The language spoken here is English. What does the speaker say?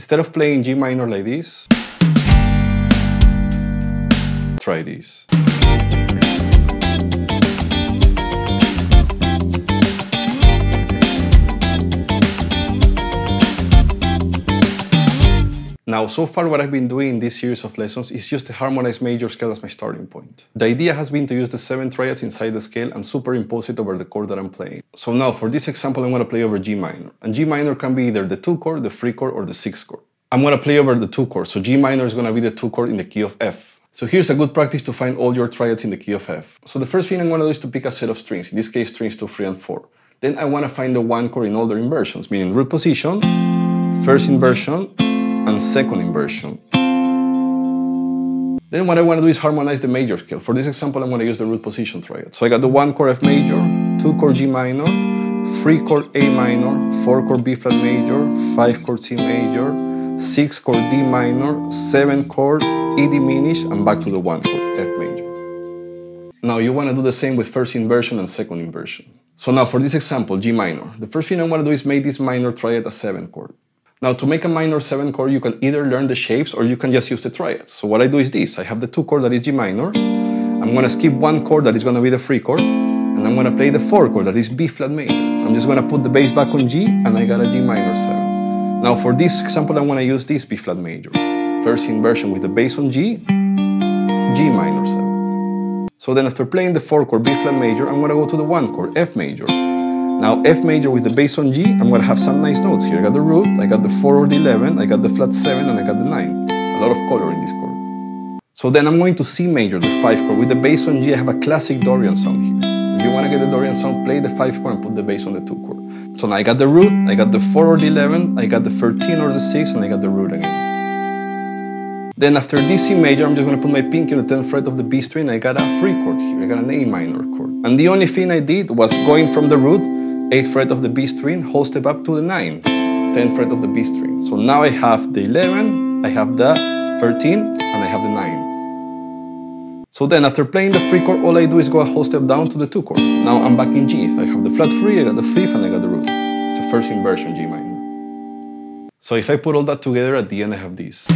Instead of playing G minor like this, try this. Now, so far what I've been doing in this series of lessons is use the harmonized major scale as my starting point. The idea has been to use the seven triads inside the scale and superimpose it over the chord that I'm playing. So now, for this example, I'm going to play over G minor. And G minor can be either the 2 chord, the 3 chord, or the 6 chord. I'm going to play over the 2 chord, so G minor is going to be the 2 chord in the key of F. So here's a good practice to find all your triads in the key of F. So the first thing I'm going to do is to pick a set of strings, in this case strings 2, 3, and 4. Then I want to find the 1 chord in all their inversions, meaning root position, first inversion, and second inversion. Then what I want to do is harmonize the major scale. For this example, I'm going to use the root position triad. So I got the 1 chord F major, 2 chord G minor, 3 chord A minor, 4 chord B flat major, 5 chord C major, 6 chord D minor, 7 chord E diminished, and back to the 1 chord F major. Now you want to do the same with first inversion and second inversion. So now for this example, G minor, the first thing I want to do is make this minor triad a 7 chord. Now to make a minor 7 chord, you can either learn the shapes or you can just use the triads. So what I do is this, I have the 2 chord that is G minor, I'm going to skip one chord that is going to be the 3 chord, and I'm going to play the 4 chord that is B flat major. I'm just going to put the bass back on G and I got a G minor 7. Now for this example, I want to use this B flat major. First inversion with the bass on G, G minor 7. So then after playing the 4 chord B flat major, I'm going to go to the 1 chord F major. Now F major with the bass on G, I'm gonna have some nice notes here. I got the root, I got the 4 or the 11, I got the flat 7, and I got the 9. A lot of color in this chord. So then I'm going to C major, the 5 chord. With the bass on G, I have a classic Dorian sound here. If you wanna get the Dorian sound, play the 5 chord and put the bass on the 2 chord. So now I got the root, I got the 4 or the 11, I got the 13 or the 6, and I got the root again. Then after this C major, I'm just gonna put my pinky on the 10th fret of the B string. I got a 3 chord here, I got an A minor chord. And the only thing I did was going from the root 8th fret of the B string, whole step up to the 9, 10th fret of the B string. So now I have the 11, I have the 13, and I have the 9. So then after playing the 3 chord, all I do is go a whole step down to the 2 chord. Now I'm back in G. I have the flat 3, I got the 5th, and I got the root. It's the first inversion G minor. So if I put all that together, at the end I have this.